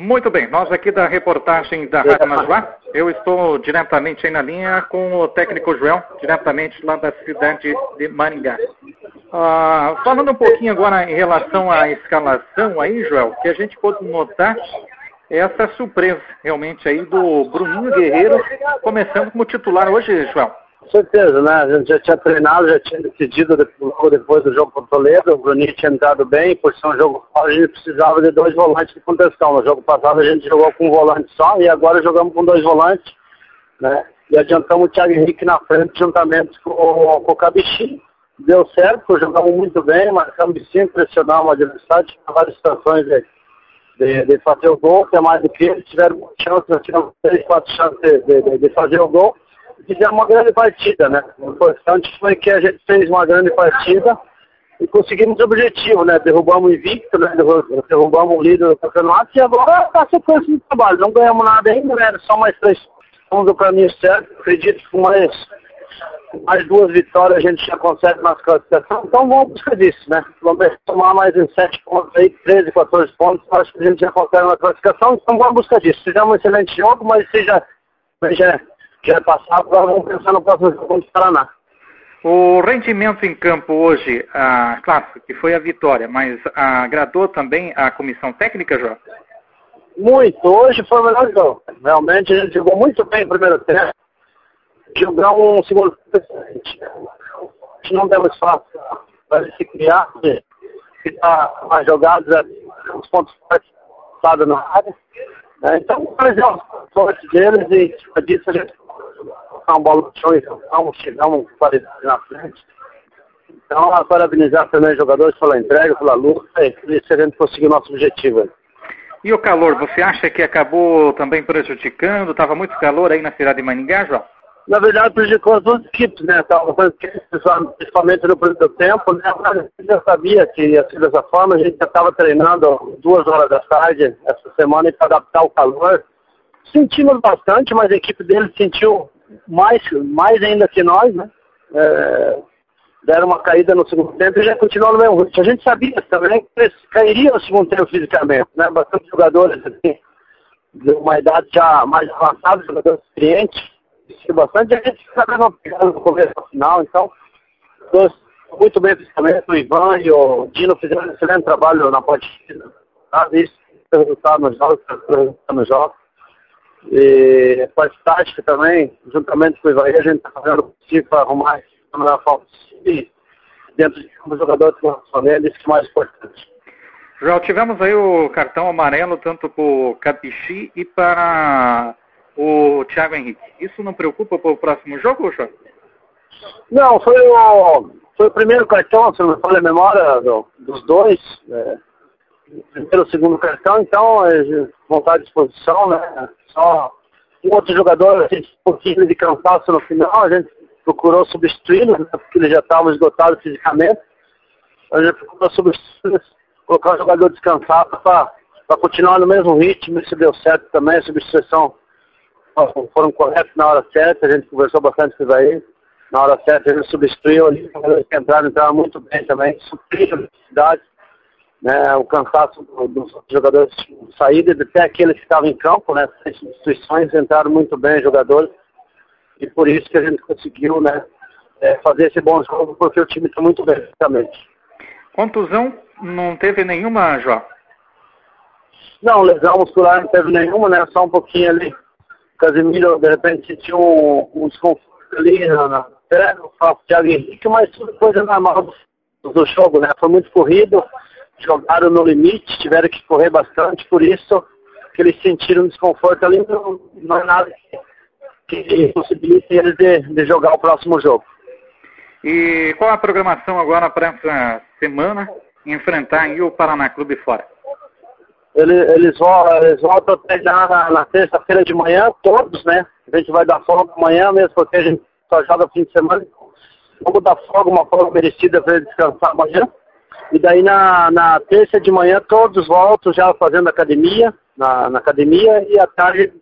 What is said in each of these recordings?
Muito bem, nós aqui da reportagem da Rádio Najuá, eu estou diretamente aí na linha com o técnico Joel, diretamente lá da cidade de Maringá. Ah, falando um pouquinho agora em relação à escalação aí, Joel, que a gente pode notar essa surpresa realmente aí do Bruninho Guerreiro começando como titular hoje, Joel. Com certeza, né? A gente já tinha treinado, já tinha decidido depois do jogo contra o Toledo, o Bruninho tinha entrado bem, por ser um jogo a gente precisava de dois volantes de contenção. No jogo passado a gente jogou com um volante só e agora jogamos com dois volantes, né? E adiantamos o Thiago Henrique na frente juntamente com, com o Cabixi. Deu certo, jogamos muito bem, marcamos sim, pressionamos o adversário, tinha várias situações de, de, fazer o gol, até mais do que eles tiveram chance, nós tivemos três, quatro chances de, de, de fazer o gol fizemos uma grande partida, né? O importante foi que a gente fez uma grande partida e conseguimos o objetivo, né? Derrubamos o invicto, né? Derrubamos o líder do campeonato e agora está sequência de trabalho. Não ganhamos nada ainda, né? Só mais três pontos do caminho certo. Acredito que com mais, mais duas vitórias a gente já consegue nas classificações. Então vamos buscar disso, né? Vamos tomar mais em sete pontos aí, 13, 14 pontos. Acho que a gente já consegue na classificação. Então vamos buscar disso. Fizemos um excelente jogo, mas seja, seja que é passado, agora vamos pensar no próximo jogo contra o Paraná. O rendimento em campo hoje, ah, claro que foi a vitória, mas ah, agradou também a comissão técnica, João? Muito, hoje foi o melhor jogo. Realmente a gente jogou muito bem no primeiro tempo. Jogamos um segundo tempo. A gente não deu espaço para se criar, ficar mais jogados, os pontos fortes na área. Né? Então, mas é os fortes deles e disso a gente uma bola no chão e vamos chegar uma qualidade na frente. Então, a parabenizar também os jogadores pela entrega, pela luta e se a gente conseguir o nosso objetivo. E o calor, você acha que acabou também prejudicando? Estava muito calor aí na cidade de Maningá, João? Na verdade, prejudicou as duas equipes, né? Principalmente no primeiro tempo, né? A gente já sabia que ia ser dessa forma, a gente já estava treinando duas horas da tarde essa semana para adaptar o calor. Sentimos bastante, mas a equipe dele sentiu mais, mais ainda que nós, né? É, deram uma caída no segundo tempo e já continuou no mesmo ritmo. A gente sabia também que eles cairiam no segundo tempo fisicamente, né? Bastante jogadores assim, de uma idade já mais avançada, jogadores experientes, bastante, a gente acabava pegando no começo ao final, então, dois, muito bem fisicamente, o Ivan e o Dino fizeram um excelente trabalho na partida, tá? Isso, resultado nos jogos, resultado nos jogos. E parte tática também, juntamente com o Ivaí, a gente está fazendo o possível para arrumar a forma possível. Dentro de como jogador que são eles, que é mais importante. Já tivemos aí o cartão amarelo tanto para o Capixi e para o Thiago Henrique. Isso não preocupa para o próximo jogo, João? Não, foi o, foi o primeiro cartão, se não me falha a memória, do, dos dois. É, primeiro e segundo cartão, então é, vão estar à disposição, né? Só um outro jogador, a gente, um pouquinho de cansaço no final, a gente procurou substituí-lo, né, porque ele já estava esgotado fisicamente. A gente procurou substituí-lo, colocar o jogador descansado para continuar no mesmo ritmo, isso deu certo também, a substituição foram corretos na hora certa, a gente conversou bastante com isso aí. Na hora certa gente substituiu ali, os jogadores que entraram entraram muito bem também, supriram a necessidade né, o cansaço dos jogadores de saída, até aqueles que estavam em campo, né, as instituições entraram muito bem os jogadores, e por isso que a gente conseguiu né, é, fazer esse bom jogo, porque o time está muito bem, realmente. Contusão não teve nenhuma, João? Não, lesão muscular não teve nenhuma, né, só um pouquinho ali. Casimiro, de repente, sentiu um, um desconforto ali na, na perna, o Thiago Henrique, mas tudo coisa normal do, do jogo, né, foi muito corrido, jogaram no limite, tiveram que correr bastante, por isso que eles sentiram desconforto ali, não, não é nada que, possibilite eles de, de jogar o próximo jogo. E qual a programação agora para essa semana enfrentar o Paraná Clube fora? Eles, eles, vão, eles voltam a treinar na, na terça-feira de manhã, todos, né? A gente vai dar folga amanhã mesmo, porque a gente só joga fim de semana. Vamos dar folga, uma folga merecida para eles descansar amanhã. E daí na, na terça de manhã todos voltam já fazendo academia, na, na academia, e à tarde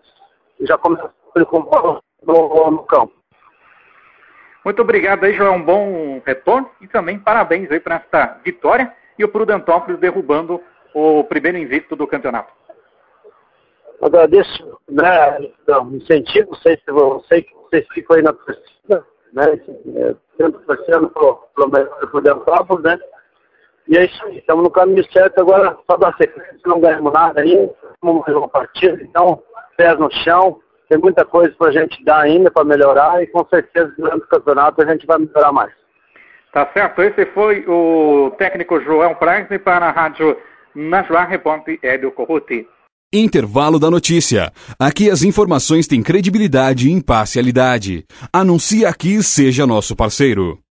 já começa no, no, no campo. Muito obrigado aí, João. Um bom retorno e também parabéns aí para esta vitória e o Prudentópolis derrubando o primeiro invicto do campeonato. Agradeço né, o incentivo, sei que sei que vocês ficam aí na torcida, né? Sempre torcendo pelo melhor do Dentópolis, né? E é isso aí, estamos no caminho certo agora, só dar sequência, não ganhamos nada ainda, vamos mais uma partida, então, pés no chão, tem muita coisa para a gente dar ainda para melhorar e com certeza durante o campeonato a gente vai melhorar mais. Tá certo, esse foi o técnico João Praise para a rádio Najuá, repórter Hélio Corruti. Intervalo da notícia. Aqui as informações têm credibilidade e imparcialidade. Anuncie aqui seja nosso parceiro.